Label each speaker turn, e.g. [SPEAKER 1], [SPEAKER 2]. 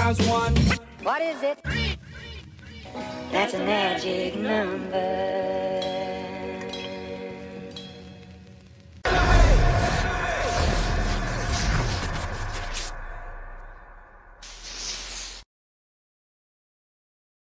[SPEAKER 1] times one.
[SPEAKER 2] What is it? That's a magic number.